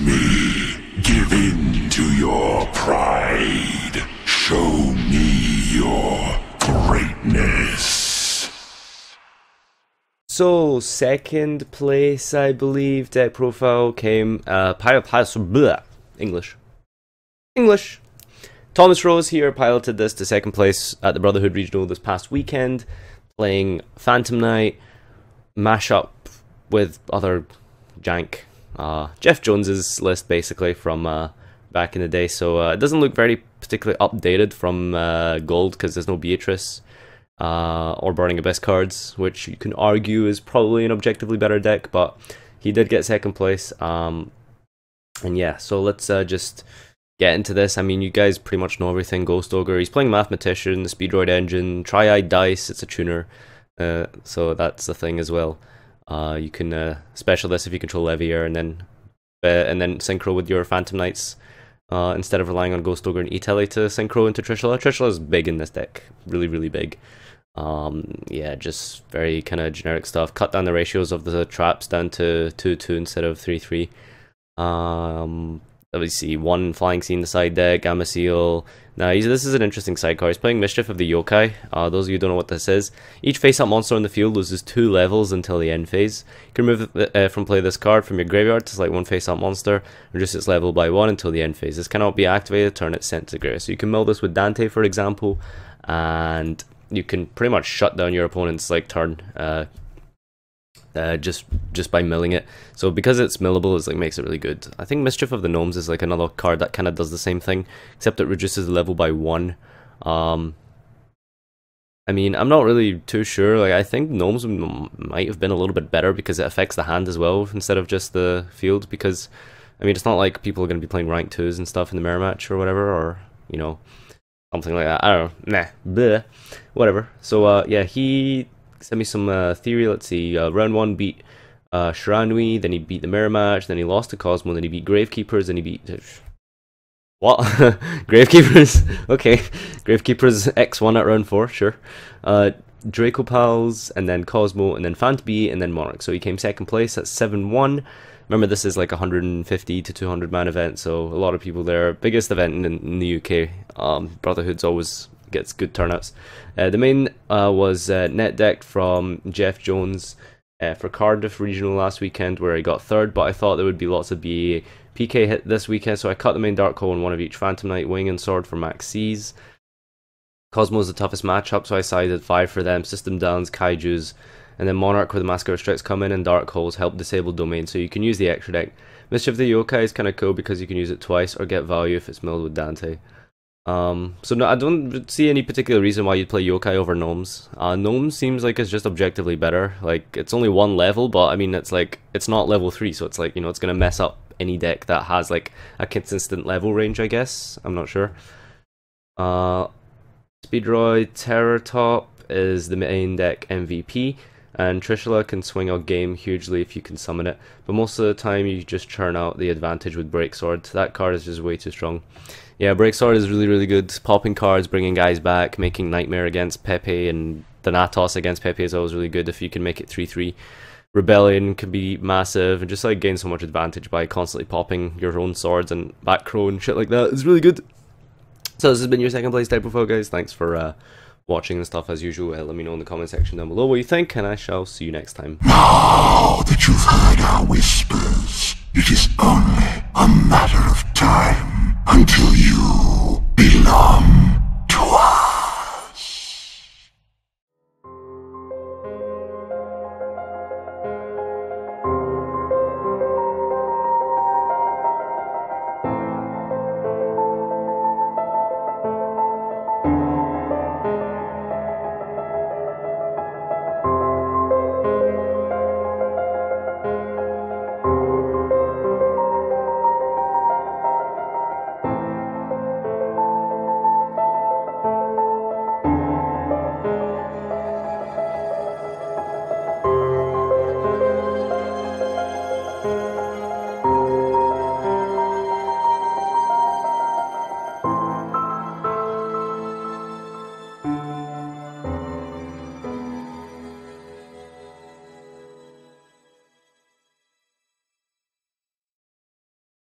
Me. Give in to your pride. Show me your greatness. So second place, I believe, deck profile came uh, pilot, English, English. Thomas Rose here piloted this to second place at the Brotherhood Regional this past weekend, playing Phantom Knight, mashup with other jank. Uh, Jeff Jones's list basically from uh, back in the day, so uh, it doesn't look very particularly updated from uh, Gold because there's no Beatrice uh, or Burning Abyss cards, which you can argue is probably an objectively better deck, but he did get second place. Um, and yeah, so let's uh, just get into this. I mean, you guys pretty much know everything. Ghost Ogre, he's playing Mathematician, the Speedroid engine, Tri-Eyed Dice, it's a tuner, so that's the thing as well. Uh, you can uh, special this if you control Levier, and then uh, and then synchro with your Phantom Knights uh, instead of relying on Ghost Ogre and E-Tele to synchro into Trishula. Trishula is big in this deck, really, really big. Um, yeah, just very kind of generic stuff. Cut down the ratios of the traps down to 2-2 instead of 3-3. Um, obviously one flying scene the side deck, Gameciel. Now this is an interesting side card. He's playing Mischief of the Yokai. Uh, those of you who don't know what this is, each face-up monster on the field loses two levels until the end phase. You can remove uh, from play this card from your graveyard to select one face-up monster, reduce its level by one until the end phase. This cannot be activated, turn it sent to graveyard. So you can mill this with Dante, for example, and you can pretty much shut down your opponent's like turn. Uh, uh, just just by milling it. So because it's millable, it like makes it really good. I think Mischief of the Gnomes is like another card that kind of does the same thing, except it reduces the level by one. Um, I mean, I'm not really too sure. Like, I think Gnomes might have been a little bit better because it affects the hand as well instead of just the field. Because, I mean, it's not like people are going to be playing rank twos and stuff in the mirror match or whatever, or you know, something like that. I don't know. Nah, bleh, whatever. So, uh, yeah, he send me some uh, theory. Let's see. Uh, round one beat uh, Shiranui, then he beat the match, then he lost to Kozmo, then he beat Gravekeepers, then he beat. What? Gravekeepers? okay. Gravekeepers X1 at round 4, sure. Uh, Draco Pals, and then Kozmo, and then Fant B, and then Monarch. So he came second place at 7 1. Remember, this is like a 150 to 200 man event, so a lot of people there. Biggest event in, in the UK. Um, Brotherhood's always gets good turnouts. Uh, the main uh, was uh, net decked from Jeff Jones uh, for Cardiff Regional last weekend, where he got third. But I thought there would be lots of BA PK hit this weekend, so I cut the main Dark Hole in one of each Phantom Knight, Wing, and Sword for Max C's. Kozmo's the toughest matchup, so I sided five for them. System Downs, Kaiju's, and then Monarch with the Mask of Restricts come in, and Dark Holes help disable Domain, so you can use the extra deck. Mischief the Yokai is kind of cool because you can use it twice or get value if it's milled with Dante. Um, so no, I don't see any particular reason why you'd play Yokai over Gnomes. Uh, Gnomes seems like it's just objectively better. Like, it's only one level, but I mean, it's like, it's not level 3, so it's like, you know, it's gonna mess up any deck that has like a consistent level range, I guess. I'm not sure. Uh, Speedroid Terrortop is the main deck MVP, and Trishula can swing a game hugely if you can summon it, but most of the time you just churn out the advantage with Break Sword. That card is just way too strong. Yeah, Break Sword is really, really good. Popping cards, bringing guys back, making Nightmare against Pepe, and the Thanatos against Pepe is always really good if you can make it 3 3. Rebellion can be massive and just like gain so much advantage by constantly popping your own swords and back row and shit like that. It's really good. So this has been your second place type profile, guys. Thanks for uh, watching and stuff as usual. let me know in the comment section down below what you think, and I shall see you next time. Now that you've heard our whispers, it is only a matter of time until you belong